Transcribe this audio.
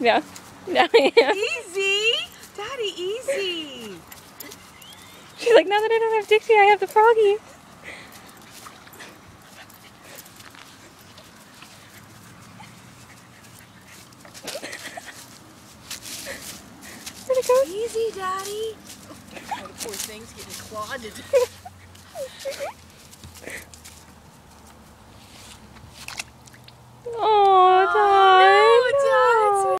Yeah. Yeah. Easy! Daddy, easy! She's like, now that I don't have Dixie, I have the froggy. there it? Easy, Daddy! Oh, poor thing's getting clawed.